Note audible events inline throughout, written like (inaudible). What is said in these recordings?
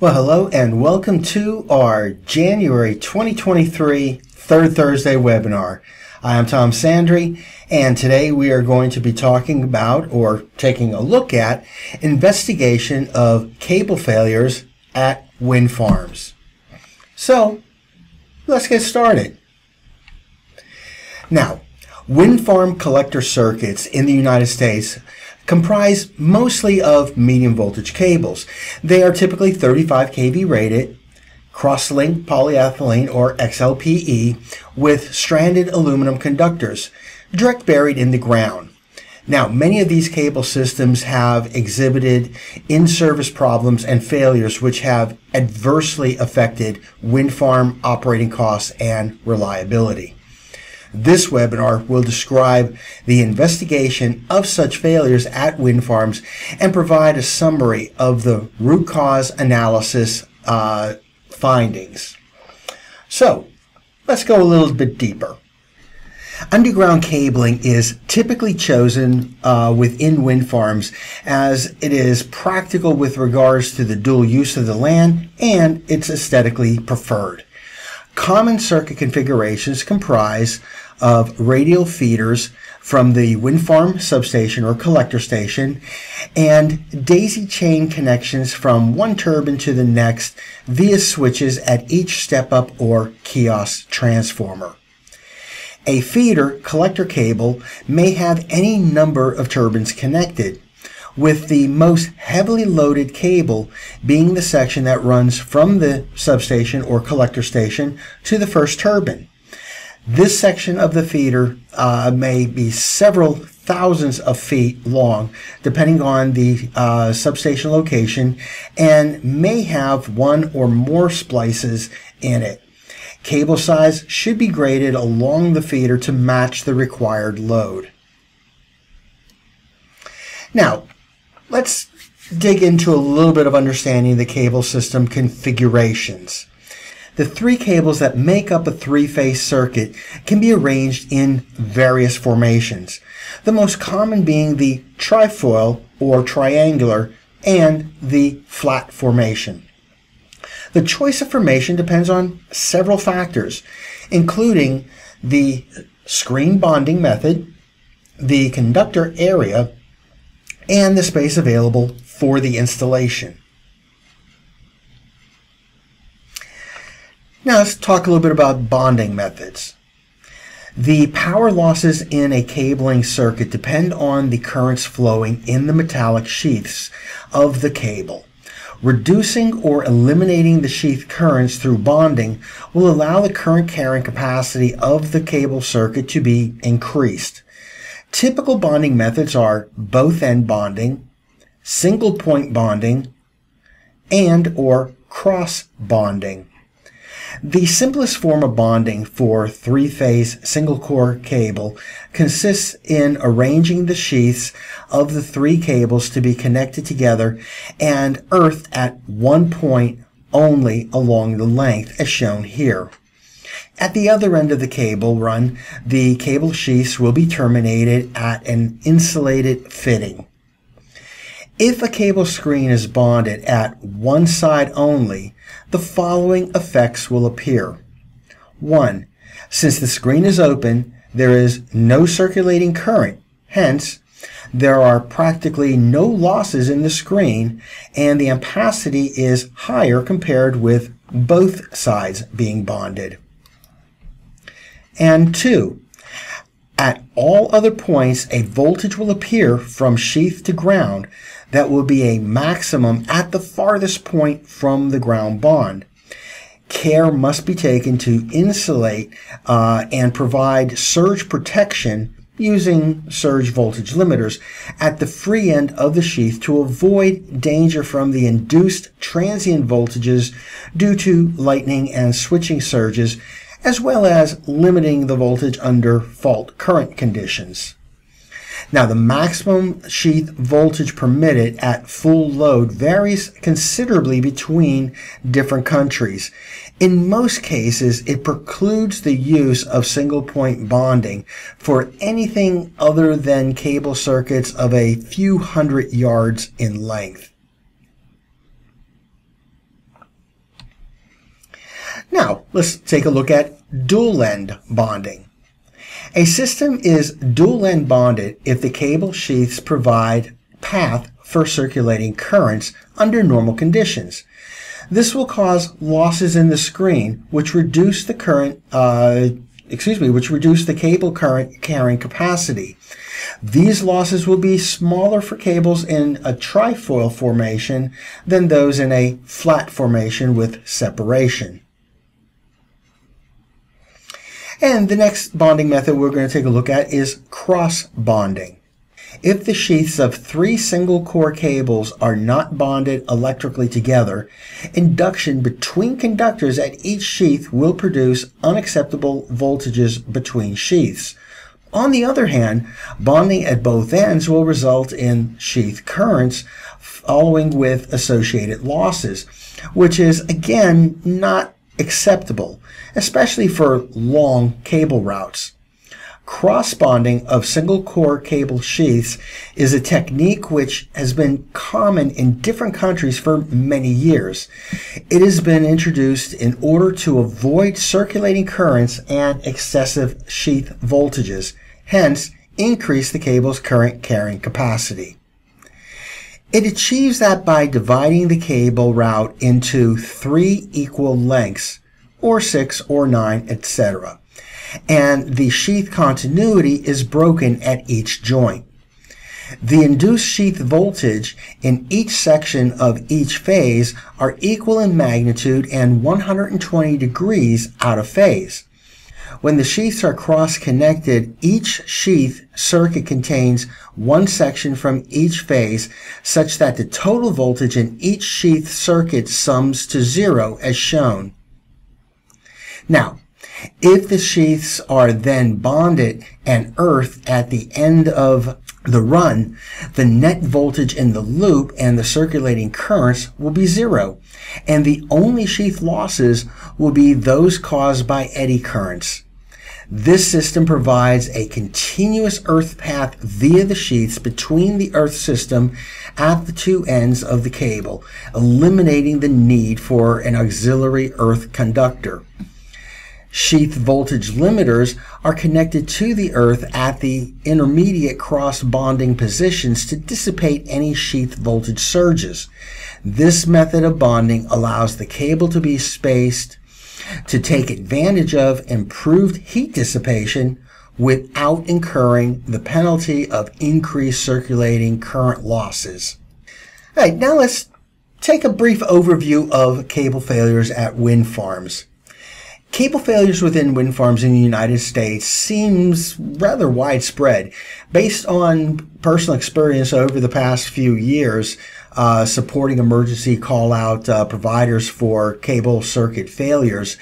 Well, hello and welcome to our January 2023 Third Thursday webinar. I am Tom Sandri, and today we are going to be talking about or taking a look at investigation of cable failures at wind farms. So, let's get started. Now, wind farm collector circuits in the United States comprise mostly of medium voltage cables. They are typically 35 kV rated, cross-linked polyethylene or XLPE with stranded aluminum conductors, direct buried in the ground. Now, many of these cable systems have exhibited in-service problems and failures which have adversely affected wind farm operating costs and reliability. This webinar will describe the investigation of such failures at wind farms and provide a summary of the root cause analysis uh, findings. So, let's go a little bit deeper. Underground cabling is typically chosen uh, within wind farms as it is practical with regards to the dual use of the land and it's aesthetically preferred. Common circuit configurations comprise of radial feeders from the wind farm substation or collector station and daisy chain connections from one turbine to the next via switches at each step up or kiosk transformer. A feeder collector cable may have any number of turbines connected with the most heavily loaded cable being the section that runs from the substation or collector station to the first turbine. This section of the feeder uh, may be several thousands of feet long, depending on the uh, substation location, and may have one or more splices in it. Cable size should be graded along the feeder to match the required load. Now, Let's dig into a little bit of understanding the cable system configurations. The three cables that make up a three-phase circuit can be arranged in various formations, the most common being the trifoil or triangular and the flat formation. The choice of formation depends on several factors, including the screen bonding method, the conductor area, and the space available for the installation. Now let's talk a little bit about bonding methods. The power losses in a cabling circuit depend on the currents flowing in the metallic sheaths of the cable. Reducing or eliminating the sheath currents through bonding will allow the current carrying capacity of the cable circuit to be increased. Typical bonding methods are both end bonding, single point bonding, and or cross bonding. The simplest form of bonding for three-phase single-core cable consists in arranging the sheaths of the three cables to be connected together and earthed at one point only along the length as shown here. At the other end of the cable run, the cable sheaths will be terminated at an insulated fitting. If a cable screen is bonded at one side only, the following effects will appear. 1. Since the screen is open, there is no circulating current. Hence, there are practically no losses in the screen and the ampacity is higher compared with both sides being bonded. And two, at all other points, a voltage will appear from sheath to ground that will be a maximum at the farthest point from the ground bond. Care must be taken to insulate uh, and provide surge protection using surge voltage limiters at the free end of the sheath to avoid danger from the induced transient voltages due to lightning and switching surges as well as limiting the voltage under fault current conditions. Now, the maximum sheath voltage permitted at full load varies considerably between different countries. In most cases, it precludes the use of single point bonding for anything other than cable circuits of a few hundred yards in length. Now, let's take a look at dual end bonding. A system is dual end bonded if the cable sheaths provide path for circulating currents under normal conditions. This will cause losses in the screen, which reduce the current, uh, excuse me, which reduce the cable current carrying capacity. These losses will be smaller for cables in a trifoil formation than those in a flat formation with separation. And the next bonding method we're going to take a look at is cross bonding. If the sheaths of three single core cables are not bonded electrically together, induction between conductors at each sheath will produce unacceptable voltages between sheaths. On the other hand, bonding at both ends will result in sheath currents following with associated losses, which is again not acceptable, especially for long cable routes. Cross bonding of single core cable sheaths is a technique which has been common in different countries for many years. It has been introduced in order to avoid circulating currents and excessive sheath voltages, hence increase the cable's current carrying capacity. It achieves that by dividing the cable route into three equal lengths, or six or nine, etc and the sheath continuity is broken at each joint. The induced sheath voltage in each section of each phase are equal in magnitude and 120 degrees out of phase. When the sheaths are cross-connected, each sheath circuit contains one section from each phase such that the total voltage in each sheath circuit sums to zero as shown. Now, if the sheaths are then bonded and earthed at the end of the run, the net voltage in the loop and the circulating currents will be zero, and the only sheath losses will be those caused by eddy currents. This system provides a continuous earth path via the sheaths between the earth system at the two ends of the cable, eliminating the need for an auxiliary earth conductor sheath voltage limiters are connected to the earth at the intermediate cross bonding positions to dissipate any sheath voltage surges. This method of bonding allows the cable to be spaced to take advantage of improved heat dissipation without incurring the penalty of increased circulating current losses. All right, now let's take a brief overview of cable failures at wind farms. Cable failures within wind farms in the United States seems rather widespread. Based on personal experience over the past few years, uh, supporting emergency call out uh, providers for cable circuit failures,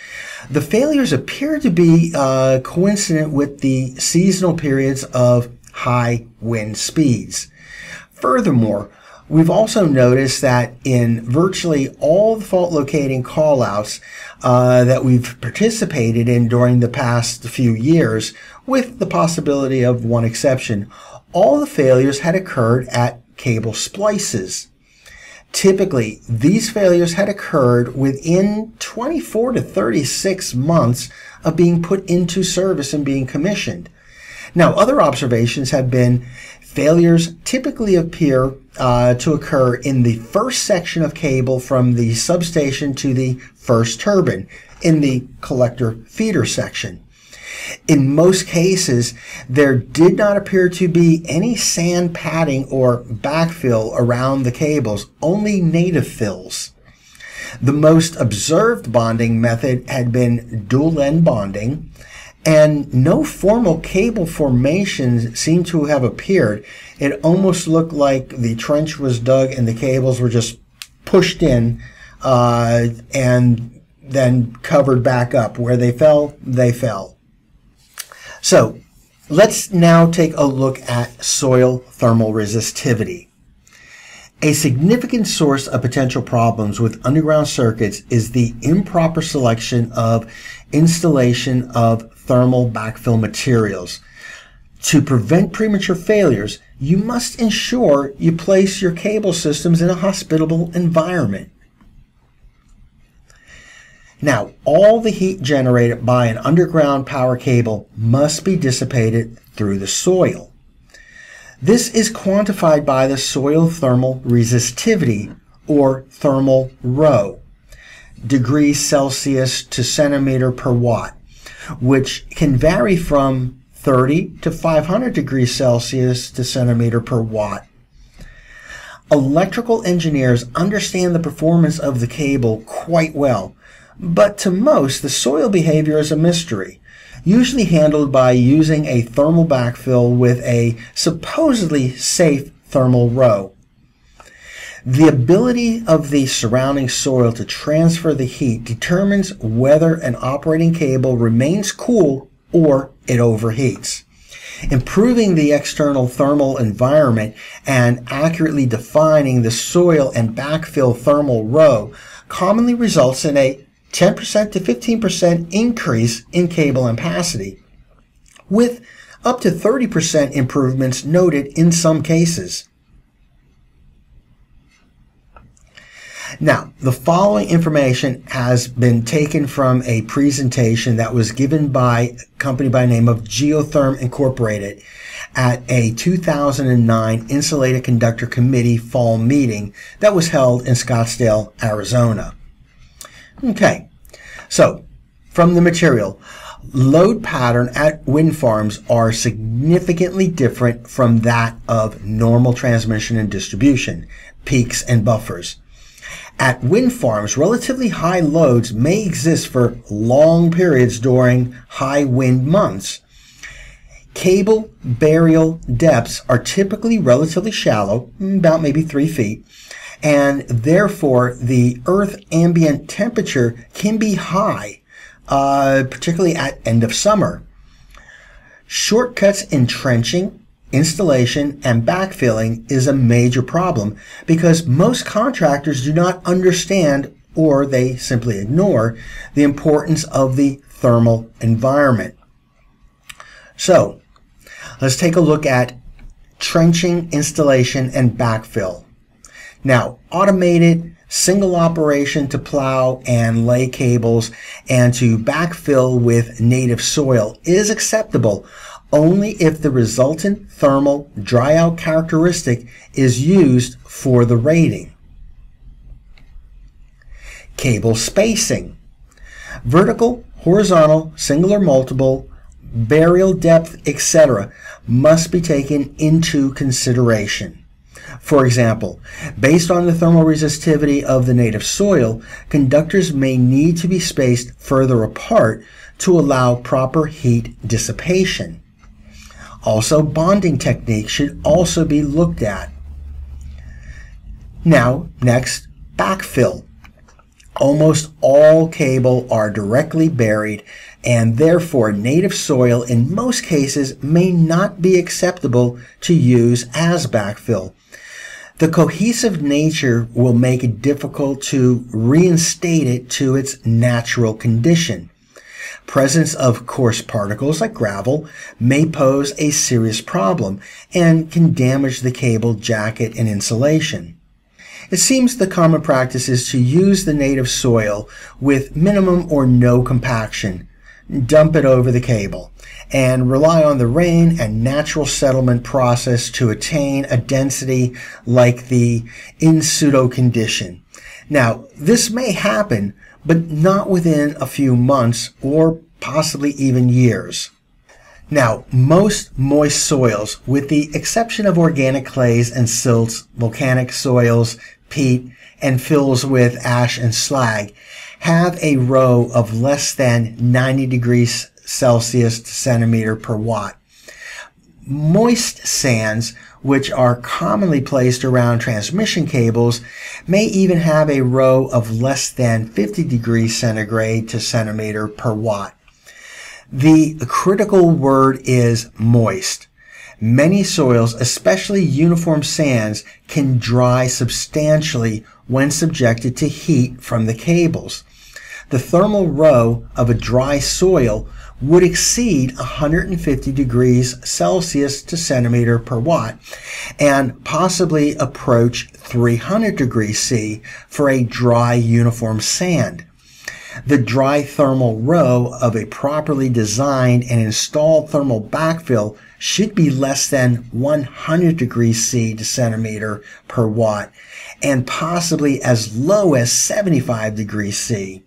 the failures appear to be uh, coincident with the seasonal periods of high wind speeds. Furthermore, We've also noticed that in virtually all the fault locating callouts uh, that we've participated in during the past few years, with the possibility of one exception, all the failures had occurred at cable splices. Typically, these failures had occurred within 24 to 36 months of being put into service and being commissioned. Now, other observations have been failures typically appear uh, to occur in the first section of cable from the substation to the first turbine in the collector feeder section. In most cases, there did not appear to be any sand padding or backfill around the cables, only native fills. The most observed bonding method had been dual end bonding, and no formal cable formations seem to have appeared. It almost looked like the trench was dug and the cables were just pushed in uh, and then covered back up. Where they fell, they fell. So let's now take a look at soil thermal resistivity. A significant source of potential problems with underground circuits is the improper selection of installation of thermal backfill materials. To prevent premature failures, you must ensure you place your cable systems in a hospitable environment. Now, all the heat generated by an underground power cable must be dissipated through the soil. This is quantified by the soil thermal resistivity, or thermal rho, degrees Celsius to centimeter per watt, which can vary from 30 to 500 degrees Celsius to centimeter per watt. Electrical engineers understand the performance of the cable quite well, but to most, the soil behavior is a mystery, usually handled by using a thermal backfill with a supposedly safe thermal rho. The ability of the surrounding soil to transfer the heat determines whether an operating cable remains cool or it overheats. Improving the external thermal environment and accurately defining the soil and backfill thermal rho commonly results in a 10% to 15% increase in cable ampacity, with up to 30% improvements noted in some cases. Now, the following information has been taken from a presentation that was given by a company by name of Geotherm Incorporated at a 2009 Insulated Conductor Committee fall meeting that was held in Scottsdale, Arizona. Okay, so from the material, load pattern at wind farms are significantly different from that of normal transmission and distribution, peaks and buffers. At wind farms, relatively high loads may exist for long periods during high wind months. Cable burial depths are typically relatively shallow, about maybe three feet, and therefore the earth ambient temperature can be high, uh, particularly at end of summer. Shortcuts in trenching, installation, and backfilling is a major problem because most contractors do not understand or they simply ignore the importance of the thermal environment. So, let's take a look at trenching, installation, and backfill. Now, automated single operation to plow and lay cables and to backfill with native soil is acceptable only if the resultant thermal dry out characteristic is used for the rating. Cable spacing. Vertical, horizontal, single or multiple, burial depth, etc. must be taken into consideration. For example, based on the thermal resistivity of the native soil, conductors may need to be spaced further apart to allow proper heat dissipation. Also, bonding techniques should also be looked at. Now, next, backfill. Almost all cable are directly buried and therefore native soil in most cases may not be acceptable to use as backfill. The cohesive nature will make it difficult to reinstate it to its natural condition. Presence of coarse particles like gravel may pose a serious problem and can damage the cable jacket and insulation. It seems the common practice is to use the native soil with minimum or no compaction, dump it over the cable, and rely on the rain and natural settlement process to attain a density like the in situ condition. Now, this may happen, but not within a few months or possibly even years. Now, most moist soils, with the exception of organic clays and silts, volcanic soils, peat, and fills with ash and slag, have a rho of less than 90 degrees Celsius to centimeter per watt. Moist sands, which are commonly placed around transmission cables, may even have a rho of less than 50 degrees centigrade to centimeter per watt. The critical word is moist. Many soils, especially uniform sands, can dry substantially when subjected to heat from the cables. The thermal rho of a dry soil would exceed 150 degrees Celsius to centimeter per watt and possibly approach 300 degrees C for a dry uniform sand. The dry thermal rho of a properly designed and installed thermal backfill should be less than 100 degrees C to centimeter per watt and possibly as low as 75 degrees C.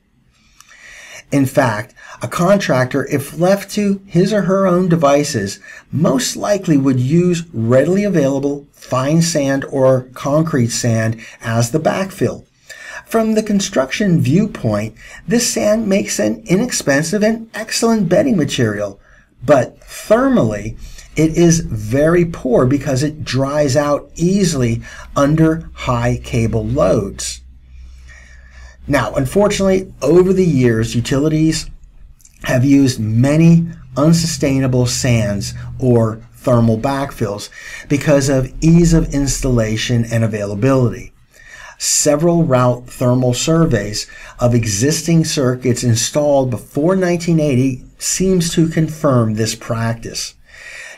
In fact, a contractor, if left to his or her own devices, most likely would use readily available fine sand or concrete sand as the backfill. From the construction viewpoint, this sand makes an inexpensive and excellent bedding material, but thermally, it is very poor because it dries out easily under high cable loads. Now, unfortunately, over the years, utilities have used many unsustainable sands or thermal backfills because of ease of installation and availability. Several route thermal surveys of existing circuits installed before 1980 seems to confirm this practice.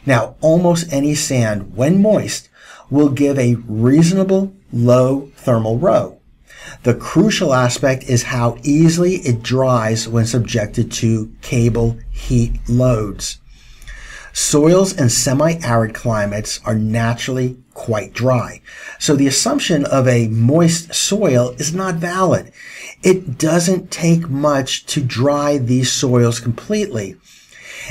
Now, almost any sand, when moist, will give a reasonable low thermal rho. The crucial aspect is how easily it dries when subjected to cable heat loads. Soils in semi-arid climates are naturally quite dry, so the assumption of a moist soil is not valid. It doesn't take much to dry these soils completely.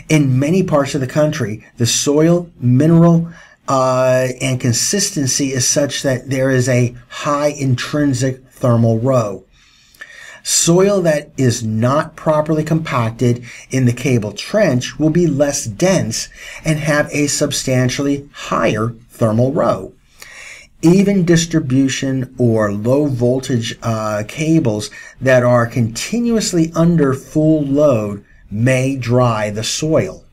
In many parts of the country, the soil mineral uh, and consistency is such that there is a high intrinsic thermal rho. Soil that is not properly compacted in the cable trench will be less dense and have a substantially higher thermal rho. Even distribution or low voltage uh, cables that are continuously under full load may dry the soil.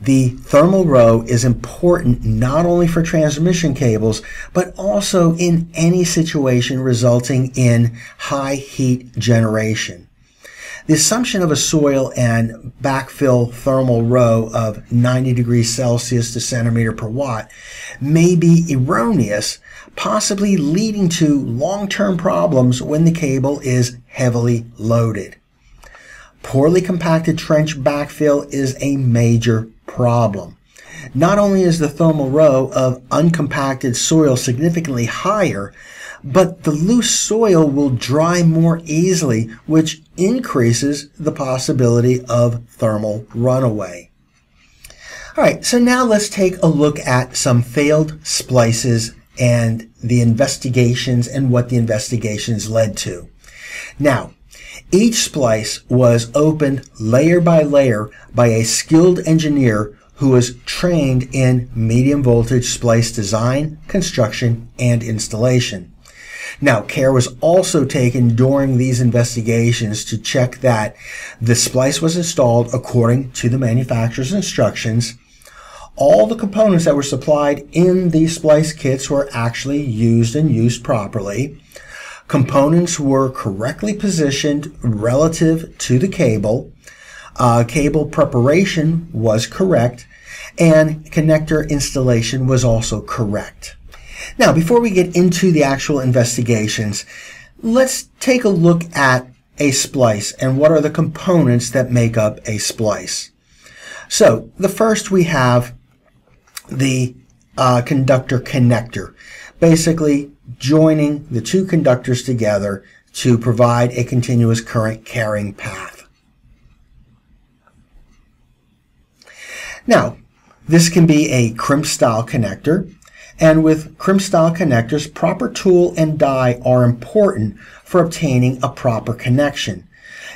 The thermal rho is important not only for transmission cables, but also in any situation resulting in high heat generation. The assumption of a soil and backfill thermal rho of 90 degrees Celsius to centimeter per watt may be erroneous, possibly leading to long-term problems when the cable is heavily loaded. Poorly compacted trench backfill is a major problem. Not only is the thermal rho of uncompacted soil significantly higher, but the loose soil will dry more easily, which increases the possibility of thermal runaway. All right, so now let's take a look at some failed splices and the investigations and what the investigations led to. Now, each splice was opened layer by layer by a skilled engineer who was trained in medium voltage splice design, construction, and installation. Now, care was also taken during these investigations to check that the splice was installed according to the manufacturer's instructions. All the components that were supplied in these splice kits were actually used and used properly. Components were correctly positioned relative to the cable. Uh, cable preparation was correct and connector installation was also correct. Now, before we get into the actual investigations, let's take a look at a splice and what are the components that make up a splice. So, the first we have the uh, conductor connector. Basically, joining the two conductors together to provide a continuous current carrying path. Now, this can be a crimp style connector, and with crimp style connectors, proper tool and die are important for obtaining a proper connection.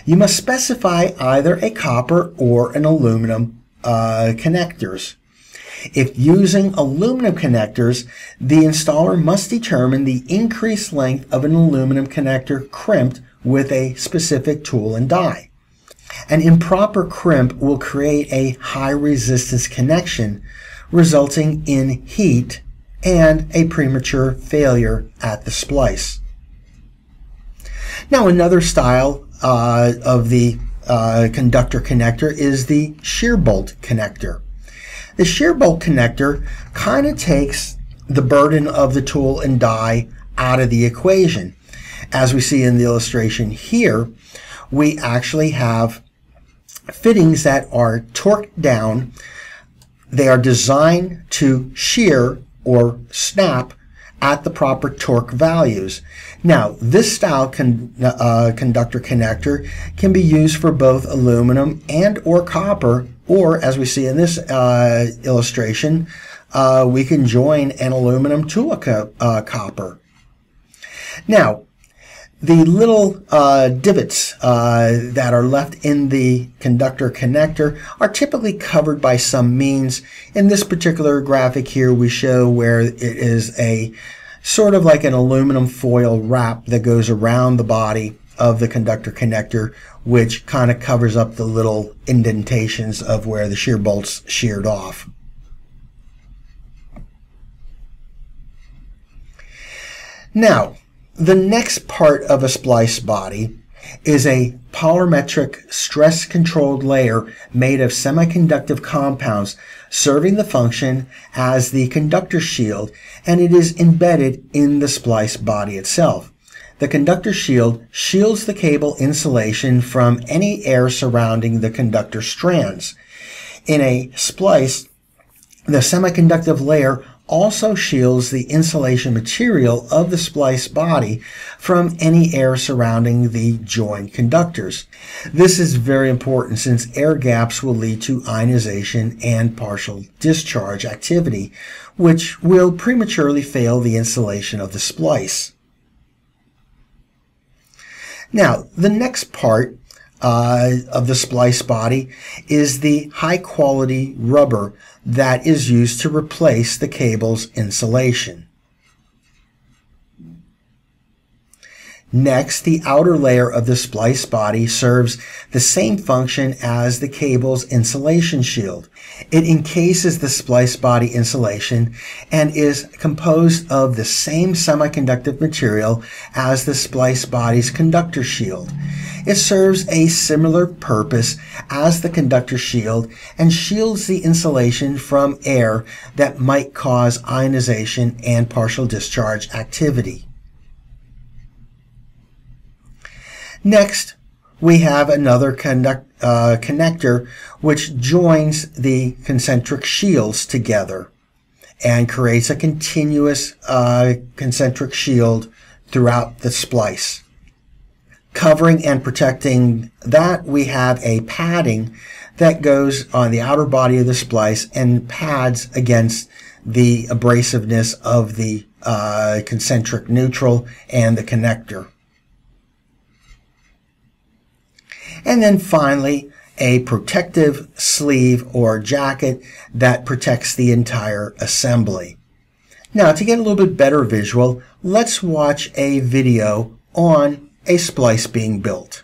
You must specify either a copper or an aluminum uh, connectors. If using aluminum connectors, the installer must determine the increased length of an aluminum connector crimped with a specific tool and die. An improper crimp will create a high resistance connection, resulting in heat and a premature failure at the splice. Now, another style uh, of the uh, conductor connector is the shear bolt connector. The shear bolt connector kind of takes the burden of the tool and die out of the equation. As we see in the illustration here, we actually have fittings that are torqued down. They are designed to shear or snap at the proper torque values. Now, this style con uh, conductor connector can be used for both aluminum and or copper, or as we see in this uh, illustration, uh, we can join an aluminum to a co uh, copper. Now, the little uh, divots uh, that are left in the conductor connector are typically covered by some means. In this particular graphic here, we show where it is a sort of like an aluminum foil wrap that goes around the body of the conductor connector, which kind of covers up the little indentations of where the shear bolts sheared off. Now, the next part of a splice body is a polarimetric stress controlled layer made of semiconductive compounds serving the function as the conductor shield and it is embedded in the splice body itself. The conductor shield shields the cable insulation from any air surrounding the conductor strands. In a splice, the semiconductive layer also shields the insulation material of the splice body from any air surrounding the joined conductors. This is very important since air gaps will lead to ionization and partial discharge activity, which will prematurely fail the insulation of the splice. Now, the next part uh, of the splice body is the high quality rubber that is used to replace the cable's insulation. Next, the outer layer of the splice body serves the same function as the cable's insulation shield. It encases the splice body insulation and is composed of the same semiconductive material as the splice body's conductor shield. It serves a similar purpose as the conductor shield and shields the insulation from air that might cause ionization and partial discharge activity. Next, we have another conduct, uh, connector which joins the concentric shields together and creates a continuous uh, concentric shield throughout the splice. Covering and protecting that, we have a padding that goes on the outer body of the splice and pads against the abrasiveness of the uh, concentric neutral and the connector. And then finally, a protective sleeve or jacket that protects the entire assembly. Now, to get a little bit better visual, let's watch a video on a splice being built.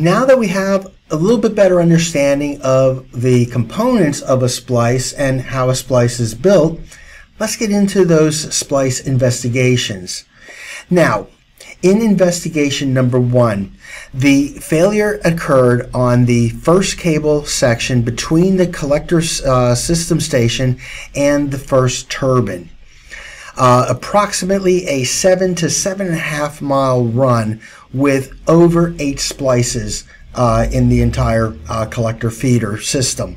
Now that we have a little bit better understanding of the components of a splice and how a splice is built, let's get into those splice investigations. Now, in investigation number one, the failure occurred on the first cable section between the collector uh, system station and the first turbine. Uh, approximately a seven to seven and a half mile run with over eight splices uh, in the entire uh, collector feeder system.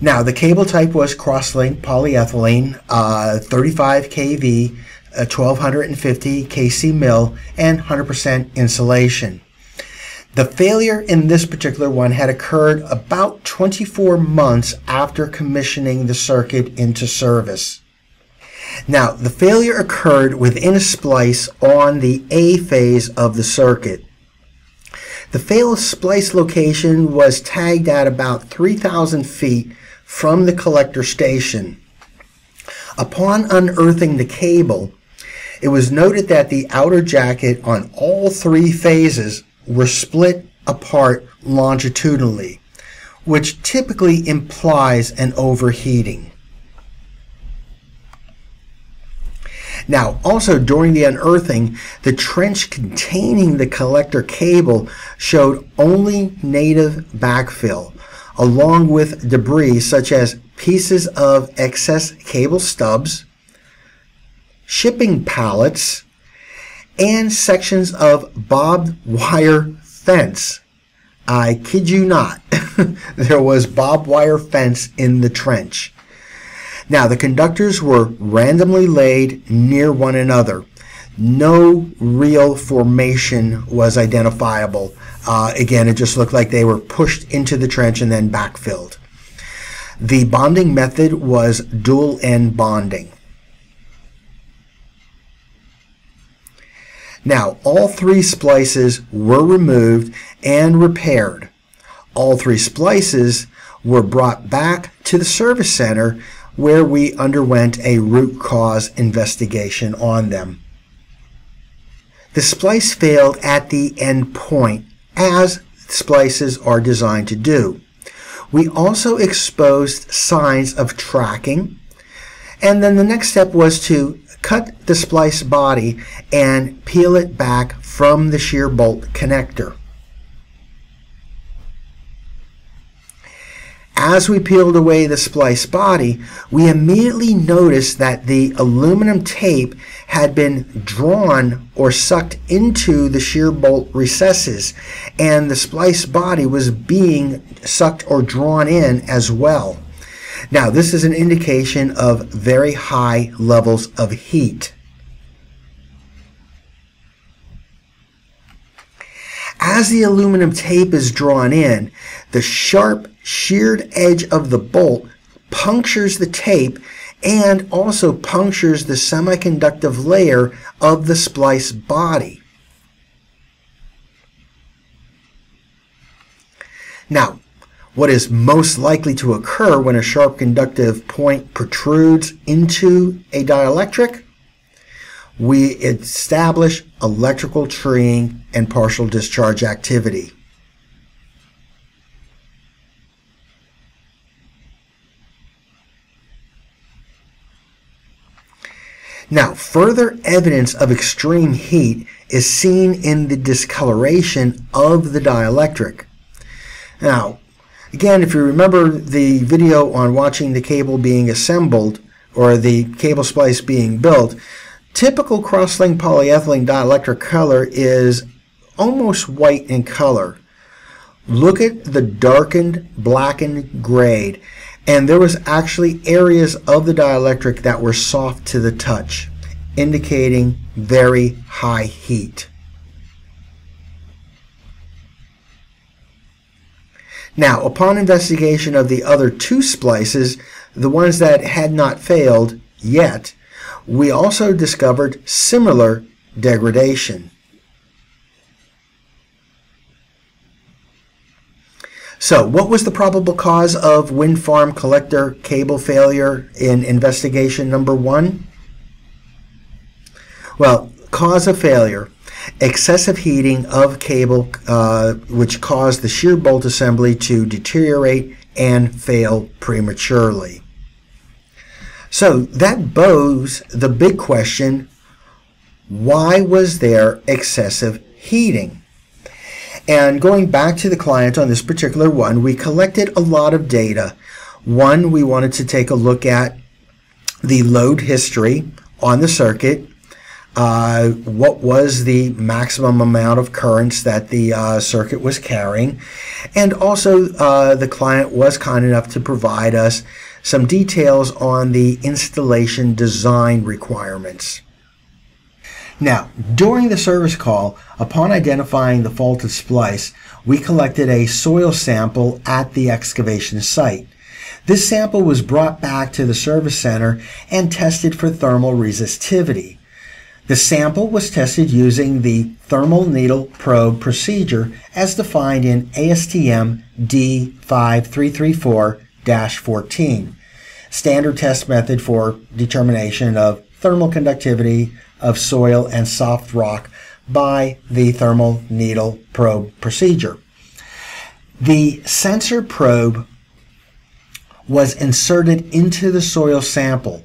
Now, the cable type was cross-linked polyethylene, uh, 35 kV, 1250 kc mil, and 100% insulation. The failure in this particular one had occurred about 24 months after commissioning the circuit into service. Now, the failure occurred within a splice on the A phase of the circuit. The failed splice location was tagged at about 3,000 feet from the collector station. Upon unearthing the cable, it was noted that the outer jacket on all three phases were split apart longitudinally, which typically implies an overheating. Now, also during the unearthing, the trench containing the collector cable showed only native backfill, along with debris such as pieces of excess cable stubs, shipping pallets, and sections of barbed wire fence. I kid you not, (laughs) there was barbed wire fence in the trench. Now, the conductors were randomly laid near one another. No real formation was identifiable. Uh, again, it just looked like they were pushed into the trench and then backfilled. The bonding method was dual end bonding. Now, all three splices were removed and repaired. All three splices were brought back to the service center where we underwent a root cause investigation on them. The splice failed at the end point, as splices are designed to do. We also exposed signs of tracking, and then the next step was to cut the splice body and peel it back from the shear bolt connector. As we peeled away the splice body, we immediately noticed that the aluminum tape had been drawn or sucked into the shear bolt recesses, and the splice body was being sucked or drawn in as well. Now, this is an indication of very high levels of heat. As the aluminum tape is drawn in, the sharp sheared edge of the bolt punctures the tape and also punctures the semiconductive layer of the splice body. Now, what is most likely to occur when a sharp conductive point protrudes into a dielectric? We establish electrical treeing and partial discharge activity. Now, further evidence of extreme heat is seen in the discoloration of the dielectric. Now, again, if you remember the video on watching the cable being assembled or the cable splice being built, typical cross-linked polyethylene dielectric color is almost white in color. Look at the darkened, blackened grade and there was actually areas of the dielectric that were soft to the touch, indicating very high heat. Now, upon investigation of the other two splices, the ones that had not failed yet, we also discovered similar degradation. So, what was the probable cause of wind farm collector cable failure in investigation number one? Well, cause of failure. excessive heating of cable, uh, which caused the shear bolt assembly to deteriorate and fail prematurely. So that bows the big question why was there excessive heating? And going back to the client on this particular one, we collected a lot of data. One, we wanted to take a look at the load history on the circuit. Uh, what was the maximum amount of currents that the uh, circuit was carrying? And also, uh, the client was kind enough to provide us some details on the installation design requirements. Now, during the service call, upon identifying the faulted splice, we collected a soil sample at the excavation site. This sample was brought back to the service center and tested for thermal resistivity. The sample was tested using the thermal needle probe procedure as defined in ASTM D5334-14, standard test method for determination of thermal conductivity of soil and soft rock by the thermal needle probe procedure. The sensor probe was inserted into the soil sample.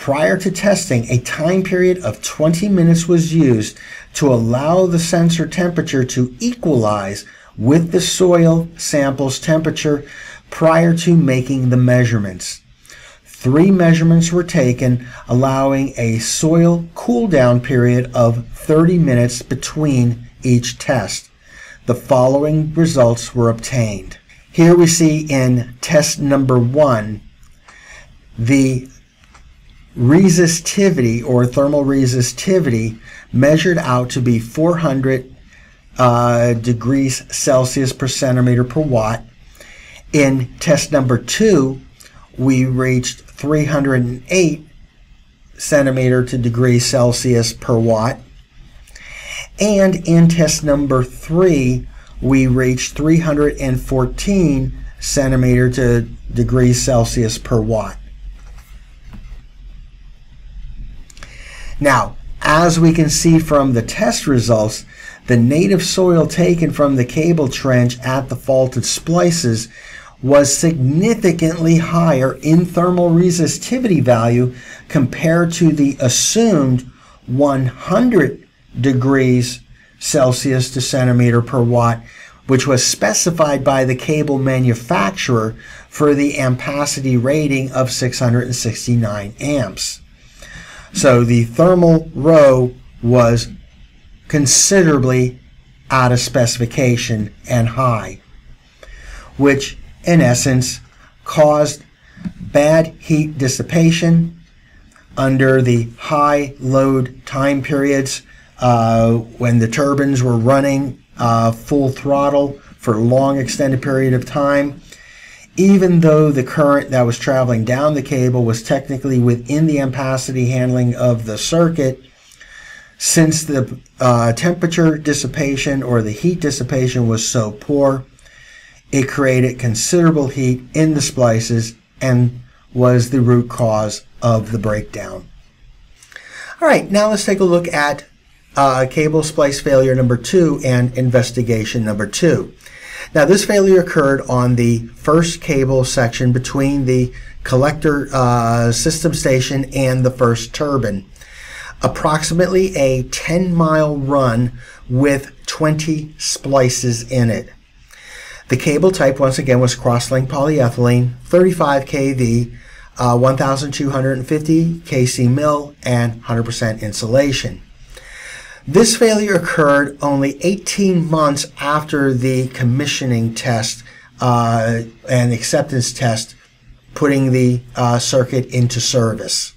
Prior to testing, a time period of 20 minutes was used to allow the sensor temperature to equalize with the soil sample's temperature prior to making the measurements. Three measurements were taken, allowing a soil cool down period of 30 minutes between each test. The following results were obtained. Here we see in test number one the resistivity or thermal resistivity measured out to be 400 uh, degrees Celsius per centimeter per watt. In test number two, we reached 308 centimeter to degrees Celsius per watt. And in test number three, we reached 314 centimeter to degrees Celsius per watt. Now, as we can see from the test results, the native soil taken from the cable trench at the faulted splices was significantly higher in thermal resistivity value compared to the assumed 100 degrees Celsius to centimeter per watt, which was specified by the cable manufacturer for the ampacity rating of 669 amps. So the thermal rho was considerably out of specification and high, which in essence, caused bad heat dissipation under the high load time periods uh, when the turbines were running uh, full throttle for a long extended period of time. Even though the current that was traveling down the cable was technically within the ampacity handling of the circuit, since the uh, temperature dissipation or the heat dissipation was so poor, it created considerable heat in the splices and was the root cause of the breakdown. All right, now let's take a look at uh, cable splice failure number two and investigation number two. Now, this failure occurred on the first cable section between the collector uh, system station and the first turbine. Approximately a 10 mile run with 20 splices in it. The cable type, once again, was cross-linked polyethylene, 35 kV, uh, 1250 kcmil, and 100% insulation. This failure occurred only 18 months after the commissioning test uh, and acceptance test putting the uh, circuit into service.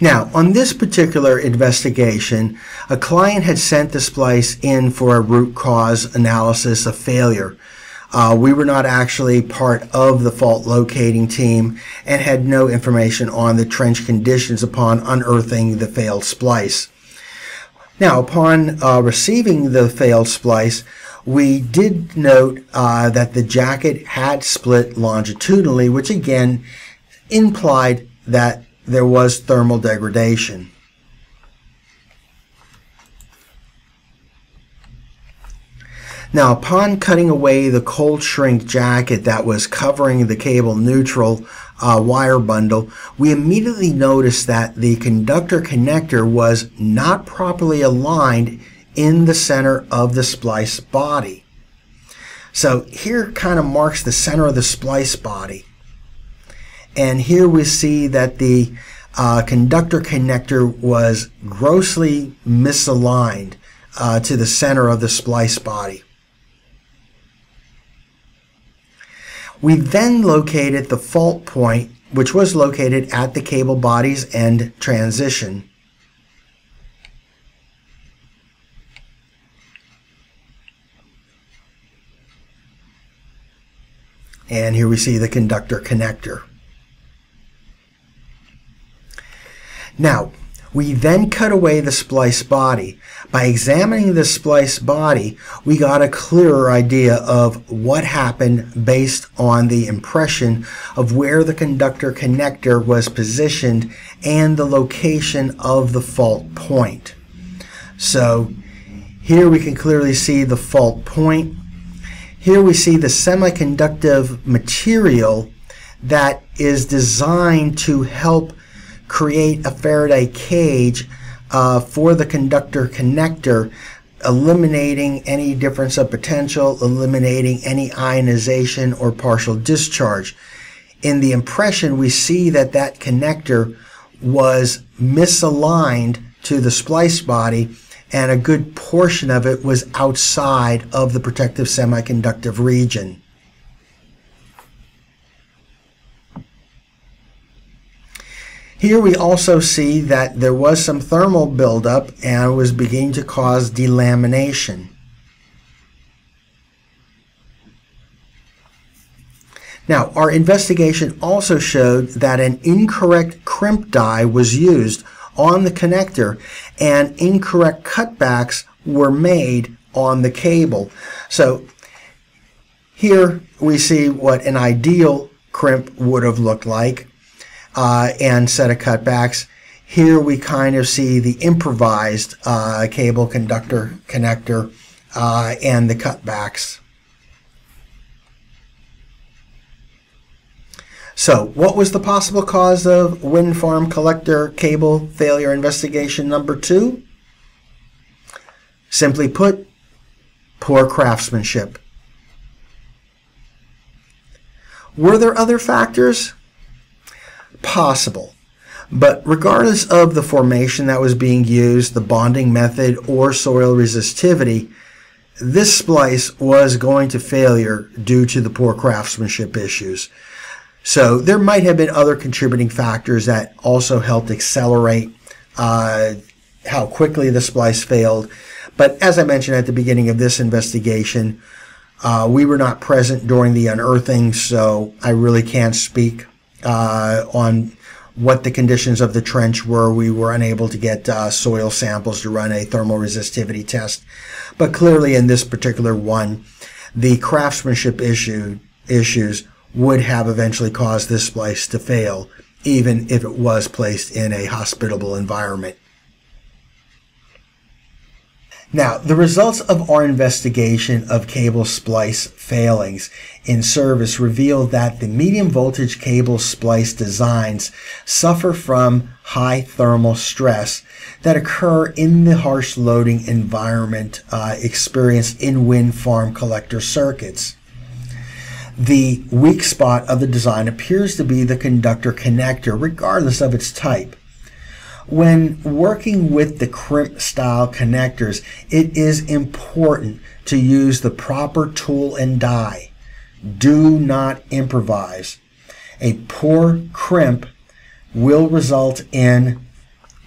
Now, on this particular investigation, a client had sent the splice in for a root cause analysis of failure. Uh, we were not actually part of the fault locating team and had no information on the trench conditions upon unearthing the failed splice. Now, upon uh, receiving the failed splice, we did note uh, that the jacket had split longitudinally, which again implied that there was thermal degradation. Now, upon cutting away the cold shrink jacket that was covering the cable neutral uh, wire bundle, we immediately noticed that the conductor connector was not properly aligned in the center of the splice body. So here kind of marks the center of the splice body. And here we see that the uh, conductor connector was grossly misaligned uh, to the center of the splice body. We then located the fault point, which was located at the cable body's end transition. And here we see the conductor connector. Now, we then cut away the splice body. By examining the splice body, we got a clearer idea of what happened based on the impression of where the conductor connector was positioned and the location of the fault point. So here we can clearly see the fault point. Here we see the semiconductive material that is designed to help create a Faraday cage uh, for the conductor connector, eliminating any difference of potential, eliminating any ionization or partial discharge. In the impression, we see that that connector was misaligned to the splice body and a good portion of it was outside of the protective semiconductive region. Here we also see that there was some thermal buildup and was beginning to cause delamination. Now, our investigation also showed that an incorrect crimp die was used on the connector and incorrect cutbacks were made on the cable. So here we see what an ideal crimp would have looked like uh, and set of cutbacks. Here we kind of see the improvised uh, cable conductor connector uh, and the cutbacks. So, what was the possible cause of wind farm collector cable failure investigation number two? Simply put, poor craftsmanship. Were there other factors? Possible. But regardless of the formation that was being used, the bonding method, or soil resistivity, this splice was going to failure due to the poor craftsmanship issues. So there might have been other contributing factors that also helped accelerate uh, how quickly the splice failed. But as I mentioned at the beginning of this investigation, uh, we were not present during the unearthing, so I really can't speak uh, on what the conditions of the trench were. We were unable to get uh, soil samples to run a thermal resistivity test. But clearly in this particular one, the craftsmanship issue, issues would have eventually caused this splice to fail, even if it was placed in a hospitable environment. Now, the results of our investigation of cable splice failings in service reveal that the medium voltage cable splice designs suffer from high thermal stress that occur in the harsh loading environment uh, experienced in wind farm collector circuits. The weak spot of the design appears to be the conductor connector, regardless of its type. When working with the crimp style connectors, it is important to use the proper tool and die. Do not improvise. A poor crimp will result in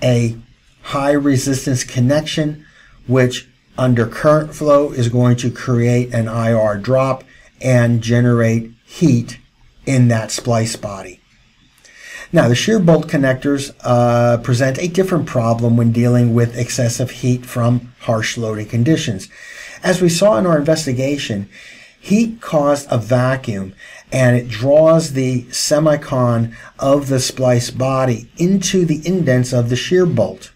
a high resistance connection, which under current flow is going to create an IR drop and generate heat in that splice body. Now, the shear bolt connectors uh, present a different problem when dealing with excessive heat from harsh loading conditions. As we saw in our investigation, heat caused a vacuum and it draws the semicon of the splice body into the indents of the shear bolt.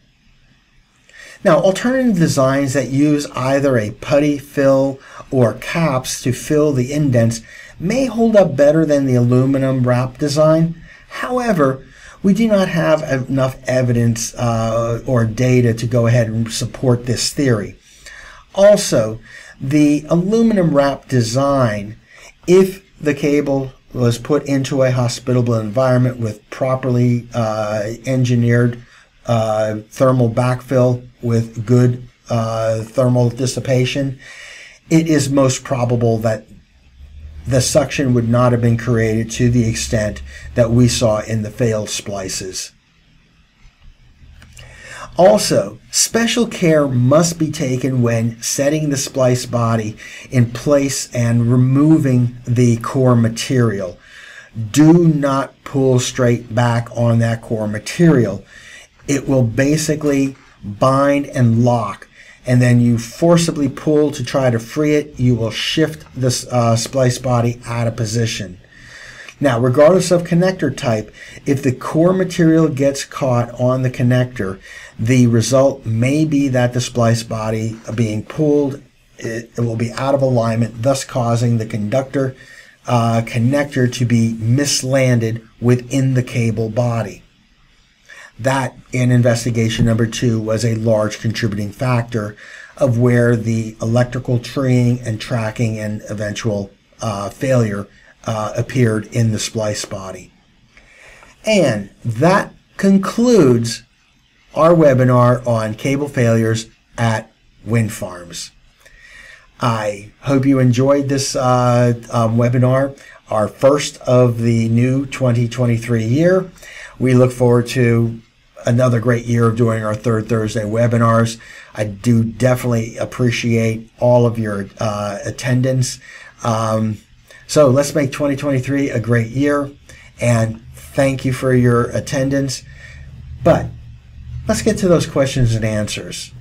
Now, alternative designs that use either a putty fill or caps to fill the indents may hold up better than the aluminum wrap design. However, we do not have enough evidence uh, or data to go ahead and support this theory. Also, the aluminum wrap design, if the cable was put into a hospitable environment with properly uh, engineered uh, thermal backfill with good uh, thermal dissipation, it is most probable that the suction would not have been created to the extent that we saw in the failed splices. Also, special care must be taken when setting the splice body in place and removing the core material. Do not pull straight back on that core material. It will basically bind and lock and then you forcibly pull to try to free it, you will shift the uh, splice body out of position. Now, regardless of connector type, if the core material gets caught on the connector, the result may be that the splice body being pulled, it, it will be out of alignment, thus causing the conductor uh, connector to be mislanded within the cable body. That, in investigation number two, was a large contributing factor of where the electrical treeing and tracking and eventual uh, failure uh, appeared in the splice body. And that concludes our webinar on cable failures at wind farms. I hope you enjoyed this uh, um, webinar, our first of the new 2023 year. We look forward to another great year of doing our third Thursday webinars. I do definitely appreciate all of your uh, attendance. Um, so let's make 2023 a great year and thank you for your attendance. But let's get to those questions and answers.